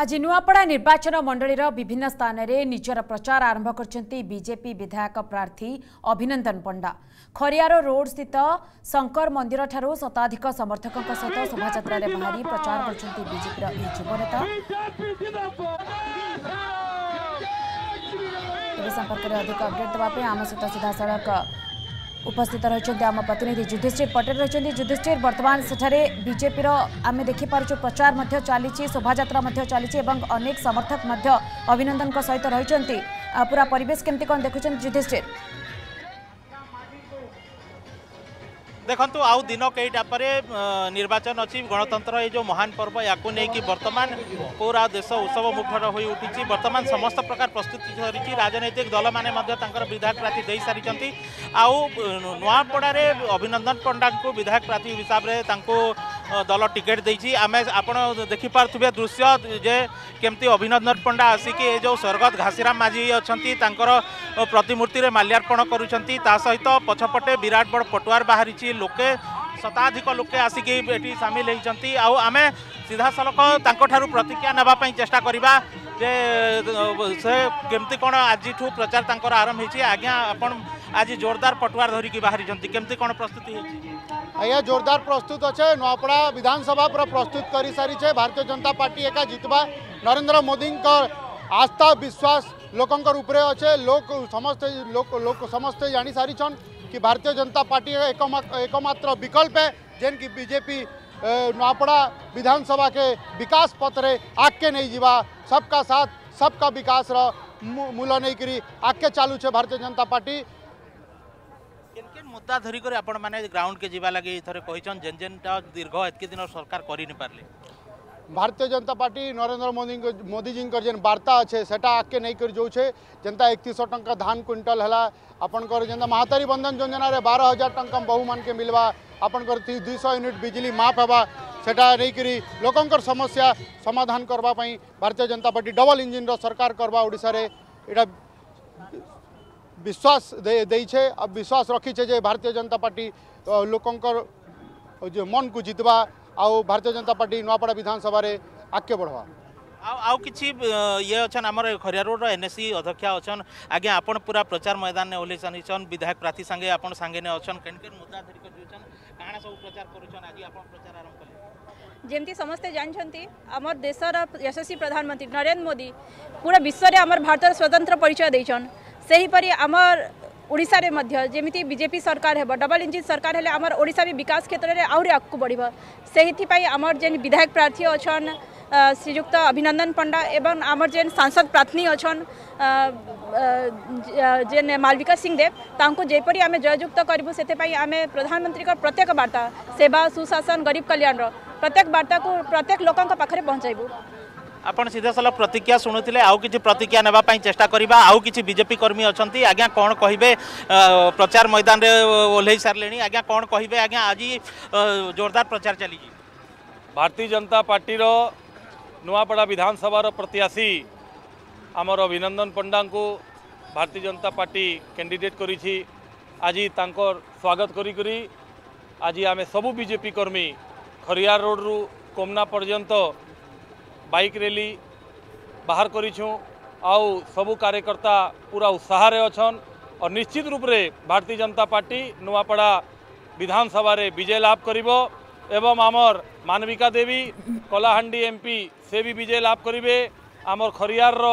ଆଜି ନୂଆପଡ଼ା ନିର୍ବାଚନ ମଣ୍ଡଳୀର ବିଭିନ୍ନ ସ୍ଥାନରେ ନିଜର ପ୍ରଚାର ଆରମ୍ଭ କରିଛନ୍ତି ବିଜେପି ବିଧାୟକ ପ୍ରାର୍ଥୀ ଅଭିନନ୍ଦନ ପଣ୍ଡା ଖରିଆର ରୋଡ୍ସ୍ଥିତ ଶଙ୍କର ମନ୍ଦିରଠାରୁ ଶତାଧିକ ସମର୍ଥକଙ୍କ ସହିତ ଶୋଭାଯାତ୍ରାରେ ବାହାରି ପ୍ରଚାର କରିଛନ୍ତି ବିଜେପିର ଏହି ଯୁବନେତା ଏ ସମ୍ପର୍କରେ ଅଧିକ ଅପଡେଟ୍ ଦେବା ପାଇଁ ଆମ ସହିତ ସିଧାସଳଖ उपस्थित ରହିଛନ୍ତି ଆମ ପ୍ରତିନିଧି ଯୁଧିଷ୍ଠିର ପଟେଲ ରହିଛନ୍ତି ଯୁଧିଷ୍ଠିର ବର୍ତ୍ତମାନ ସେଠାରେ ବିଜେପିର ଆମେ ଦେଖିପାରୁଛୁ ପ୍ରଚାର ମଧ୍ୟ ଚାଲିଛି ଶୋଭାଯାତ୍ରା ମଧ୍ୟ ଚାଲିଛି ଏବଂ ଅନେକ ସମର୍ଥକ ମଧ୍ୟ ଅଭିନନ୍ଦନଙ୍କ ସହିତ ରହିଛନ୍ତି ପୁରା ପରିବେଶ କେମିତି କ'ଣ ଦେଖୁଛନ୍ତି ଯୁଧିଷ୍ଠିର ଦେଖନ୍ତୁ ଆଉ ଦିନ କେଇଟା ପରେ ନିର୍ବାଚନ ଅଛି ଗଣତନ୍ତ୍ର ଏ ଯେଉଁ ମହାନ ପର୍ବ ୟାକୁ ନେଇକି ବର୍ତ୍ତମାନ ପୁରା ଦେଶ ଉତ୍ସବ ମୁଖର ହୋଇ ଉଠିଛି ବର୍ତ୍ତମାନ ସମସ୍ତ ପ୍ରକାର ପ୍ରସ୍ତୁତି ସରିଛି ରାଜନୈତିକ ଦଳମାନେ ମଧ୍ୟ ତାଙ୍କର ବିଧାୟକ ପ୍ରାର୍ଥୀ ଦେଇସାରିଛନ୍ତି ଆଉ ନୂଆପଡ଼ାରେ ଅଭିନନ୍ଦନ ପଣ୍ଡାଙ୍କୁ ବିଧାୟକ ପ୍ରାର୍ଥୀ ହିସାବରେ ତାଙ୍କୁ দল ଟିକେଟ ଦେଇଛି ଆମେ ଆପଣ ଦେଖିପାରୁଥିବେ ଦୃଶ୍ୟ ଯେ କେମିତି ଅଭିନନ୍ଦନ ପଣ୍ଡା ଆସିକି ଏ ଯେଉଁ ସ୍ୱର୍ଗତ ଘାସିରାମ ମାଝୀ ଅଛନ୍ତି ତାଙ୍କର ପ୍ରତିମୂର୍ତ୍ତିରେ ମାଲ୍ୟାର୍ପଣ କରୁଛନ୍ତି ତା ସହିତ ପଛପଟେ ବିରାଟ ବଡ଼ ପଟୁଆର ବାହାରିଛି ଲୋକେ ଶତାଧିକ ଲୋକେ ଆସିକି ଏଠି ସାମିଲ ହୋଇଛନ୍ତି ଆଉ ଆମେ ସିଧାସଳଖ ତାଙ୍କଠାରୁ ପ୍ରତିକ୍ରିୟା ନେବା ପାଇଁ ଚେଷ୍ଟା କରିବା ଯେ ସେ କେମିତି କ'ଣ ଆଜିଠୁ ପ୍ରଚାର ତାଙ୍କର ଆରମ୍ଭ ହେଇଛି ଆଜ୍ଞା ଆପଣ ଆଜି ଜୋରଦାର ପଟୁଆର ଧରିକି ବାହାରିଛନ୍ତି କେମିତି କ'ଣ ପ୍ରସ୍ତୁତି ହେଇଛି ଆଜ୍ଞା ଜୋରଦାର ପ୍ରସ୍ତୁତ ଅଛେ ନୂଆପଡ଼ା ବିଧାନସଭା ପୁରା ପ୍ରସ୍ତୁତ କରିସାରିଛେ ଭାରତୀୟ ଜନତା ପାର୍ଟି ଏକା ଜିତବା ନରେନ୍ଦ୍ର ମୋଦିଙ୍କ ଆସ୍ଥା ବିଶ୍ୱାସ ଲୋକଙ୍କର ଉପରେ ଅଛେ ଲୋକ ସମସ୍ତେ ଲୋକ ସମସ୍ତେ ଜାଣିସାରିଛନ୍ कि भारतीय जनता पार्टी एकमात्र विकल्प है जेन कि बीजेपी नुआपड़ा विधानसभा के विकास पथरे आगे नहीं जीवा सबका साथ सबका विकास मूल नहीं करी आगे चालू छे भारतीय जनता पार्टी मुद्दा धरिक आपण मैंने ग्राउंड के जीवा लगे थरे कहन जेन जेनटा दीर्घ एतक दिन सरकार कर भारतीय जनता पार्टी नरेंद्र मोदी मोदीजी जेन बार्ता अच्छे से आगे नहीं कर जोचे जेनता एक टाँह धान क्विंटल है आपंकर जेनता महातारी बंधन योजन बार हजार टाँग बहुमान के मिलवा आपंकर दुश यूनिट बिजली माफ हवा सेटा नहींकर लोकंर समस्या समाधान करवाई भारतीय जनता पार्टी डबल इंजिन ररकार करवा विश्वास दे विश्वास रखीचे जे भारतीय जनता पार्टी लोकंर मन को जितवा आउ भारतीय जनता पार्टी नुआपड़ा विधानसभा आगे बढ़वा आउ कि ये अच्छा आम खरिया रोड एन एस सी अध्यक्ष अच्छा आज्ञा आप पूरा प्रचार मैदान में ओह्लैन विधायक प्रार्थी सांगे आप अच्छा केन मुद्दा धरिक कहाँ सब प्रचार कर जमी समस्ते जानते आम देशर यशस्वी प्रधानमंत्री नरेन्द्र मोदी पूरा विश्व में आम भारत स्वतंत्र परिचय देसन से हीपरि आमर ओडिशा रे जमी बीजेपी सरकार हे डबल इंजिन सरकार हेले हमर भी विकास क्षेत्र में आउरी आगु बढ़िबो सेहिथि पई हमर जेन विधायक प्रार्थी अच्छे श्रीजुक्त अभिनंदन पंडा एवं आमर जेन सांसद प्रार्थनी अच्छे जेन मालविका सिंह देव ताकू जेपर आम जयजुक्त करूँ से आम प्रधानमंत्री प्रत्येक बार्ता सेवा सुशासन गरीब कल्याण प्रत्येक बार्ता को प्रत्येक लोक पहुँचाबू ଆପଣ ସିଧାସଳଖ ପ୍ରତିକ୍ରିୟା ଶୁଣୁଥିଲେ ଆଉ କିଛି ପ୍ରତିକ୍ରିୟା ନେବା ପାଇଁ ଚେଷ୍ଟା କରିବା ଆଉ କିଛି ବିଜେପି କର୍ମୀ ଅଛନ୍ତି ଆଜ୍ଞା କ'ଣ କହିବେ ପ୍ରଚାର ମଇଦାନରେ ଓହ୍ଲେଇ ସାରିଲେଣି ଆଜ୍ଞା କ'ଣ କହିବେ ଆଜ୍ଞା ଆଜି ଜୋରଦାର ପ୍ରଚାର ଚାଲିଛି ଭାରତୀୟ ଜନତା ପାର୍ଟିର ନୂଆପଡ଼ା ବିଧାନସଭାର ପ୍ରତ୍ୟାଶୀ ଆମର ଅଭିନନ୍ଦନ ପଣ୍ଡାଙ୍କୁ ଭାରତୀୟ ଜନତା ପାର୍ଟି କ୍ୟାଣ୍ଡିଡେଟ୍ କରିଛି ଆଜି ତାଙ୍କର ସ୍ୱାଗତ କରିକରି ଆଜି ଆମେ ସବୁ ବିଜେପି କର୍ମୀ ଖରିଆର ରୋଡ଼ରୁ କୋମନା ପର୍ଯ୍ୟନ୍ତ বাইক ରେଲି ବାହାର କରିଛୁଁ ଆଉ ସବୁ କାର୍ଯ୍ୟକର୍ତ୍ତା ପୁରା ଉତ୍ସାହରେ ଅଛନ୍ ଓ ନିଶ୍ଚିତ ରୂପରେ ଭାରତୀୟ ଜନତା ପାର୍ଟି ନୂଆପଡ଼ା ବିଧାନସଭାରେ ବିଜୟ ଲାଭ କରିବ ଏବଂ ଆମର ମାନବିକା ଦେବୀ କଲାହାଣ୍ଡି ଏମ୍ପି ସେ ବି ବିଜୟ ଲାଭ କରିବେ ଆମର ଖରିଆରର